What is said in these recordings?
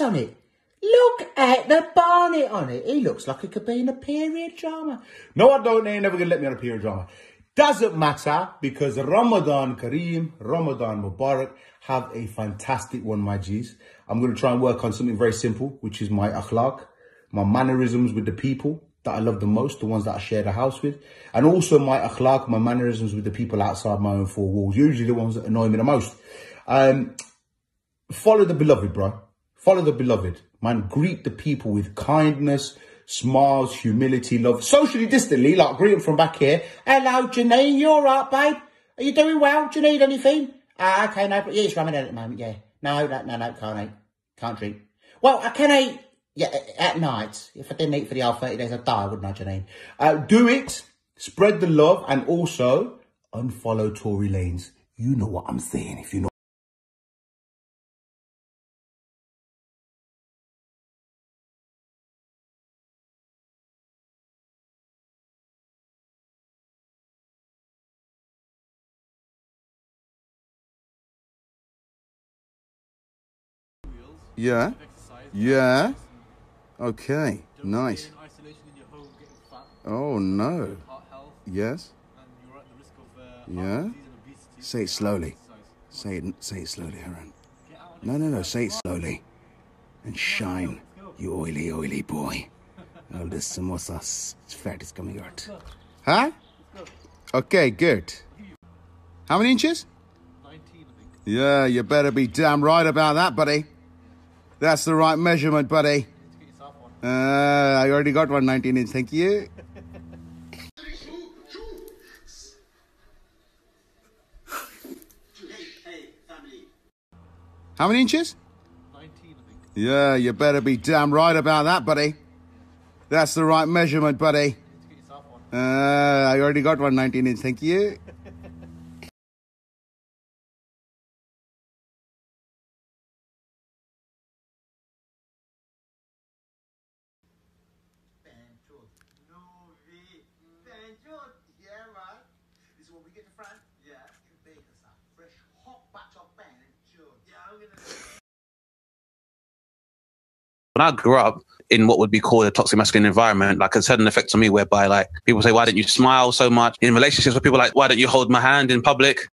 on it. Look at the bonnet on it. He looks like he could be in a period drama. No, I don't. They ain't never gonna let me on a period drama. Doesn't matter because Ramadan Kareem, Ramadan Mubarak, have a fantastic one, my G's. I'm gonna try and work on something very simple, which is my akhlaq, my mannerisms with the people that I love the most, the ones that I share the house with, and also my akhlaq, my mannerisms with the people outside my own four walls, usually the ones that annoy me the most. Um, follow the beloved, bro. Follow the beloved. Man, greet the people with kindness, smiles, humility, love. Socially distantly, like greet them from back here. Hello, Janine, you all right, babe? Are you doing well? Do you need anything? Ah, okay, no, but yeah, it's Ramadan at the moment, yeah. No, no, no, no, can't eat. Can't drink. Well, I can eat, yeah, at night. If I didn't eat for the whole 30 days, I'd die, wouldn't I, Janine? Uh, do it, spread the love, and also unfollow Tory Lanez. You know what I'm saying, if you know. Yeah. Yeah. Okay. Nice. Oh no. Yes. Yeah. Say it slowly. Say it. Say it slowly, Aaron. No, no, no. Say it slowly. And shine, you oily, oily boy. All this samosa fat is coming out. Huh? Okay, good. How many inches? 19, I think. Yeah, you better be damn right about that, buddy. That's the right measurement, buddy. Uh, I already got one 19 inch. Thank you. How many inches? 19, I think. Yeah, you better be damn right about that, buddy. That's the right measurement, buddy. Uh, I already got one 19 inch. Thank you. No way. Benjot. Yeah, man. This is when we get to France. Yeah. You bake us a fresh hot batch of Benjot. Yeah, I'm gonna. when I grew up in what would be called a toxic masculine environment, like it's had an effect on me whereby like people say, why don't you smile so much? In relationships with people like, why don't you hold my hand in public?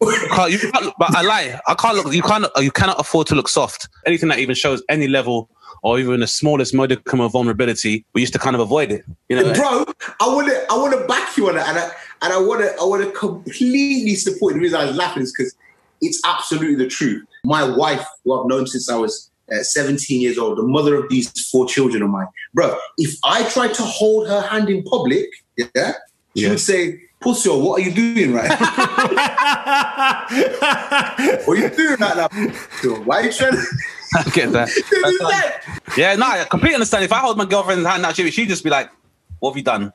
Can't, you can't look, but I lie. I can't look. You can't. You cannot afford to look soft. Anything that even shows any level or even the smallest modicum of vulnerability, we used to kind of avoid it. You know, Bro, I wanna I wanna back you on that and I and I wanna I wanna completely support the reason I was laughing is because it's absolutely the truth. My wife, who I've known since I was uh, 17 years old, the mother of these four children of mine, bro, if I tried to hold her hand in public, yeah, she Yeah. would say, Pussy, what are you doing right What are you doing right now? Why are you trying to I get that. do that? Yeah, no, I completely understand. If I hold my girlfriend's hand now, she she'd just be like, "What have you done?"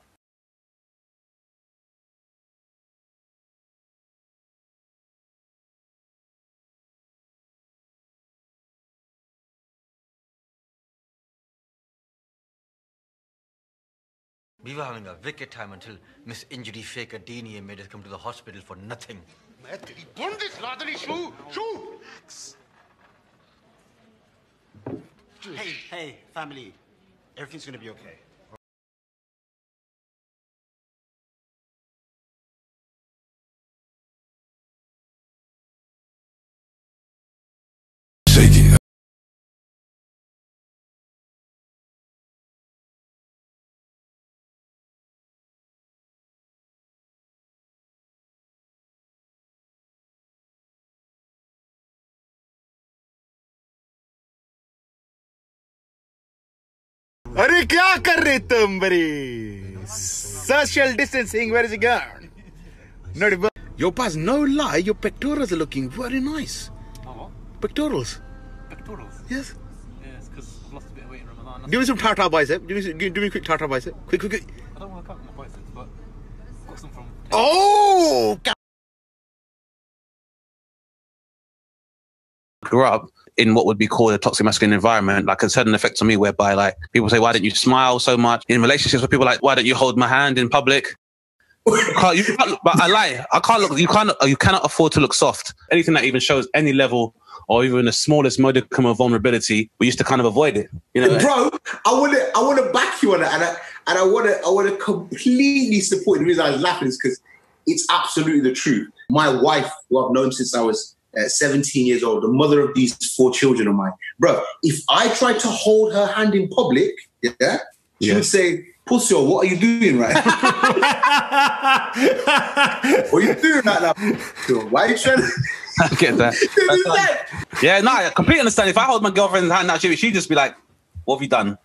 We were having a wicked time until Miss Injury Faker Dini made us come to the hospital for nothing. मैं तेरी बुंदिस लादनी शू शू Hey, hey, family. Everything's gonna be okay. अरे क्या कर रहे तुम बड़ी social distancing where is it gone no your pass no lie your pectorals are looking very nice pectorals Pectorals. yes Yes, because I've lost a bit of weight in Ramadan. give me some tartar bicep give me some- give me a quick tartar bicep quick quick quick I don't want to cut my biceps, but I've got some from. oh grew up in what would be called a toxic masculine environment, like had an effect on me whereby like people say, why don't you smile so much? In relationships with people like, why don't you hold my hand in public? Can't, you can't but I lie. I can't look. You can't. You cannot afford to look soft. Anything that even shows any level or even the smallest modicum of vulnerability, we used to kind of avoid it. You know, bro. I want to, I want to back you on that, and I, and I want to, I want to completely support. The reason I was laughing is because it's absolutely the truth. My wife, who I've known since I was uh, 17 years old, the mother of these four children of mine, bro. If I tried to hold her hand in public, yeah, she Yeah. would say, "Pussy, what are you doing right? what are you doing right now? Why are you trying to?" I get that. It's like- Yeah, no, I completely understand. If I hold my girlfriend's hand now, she she just be like, "What have you done?"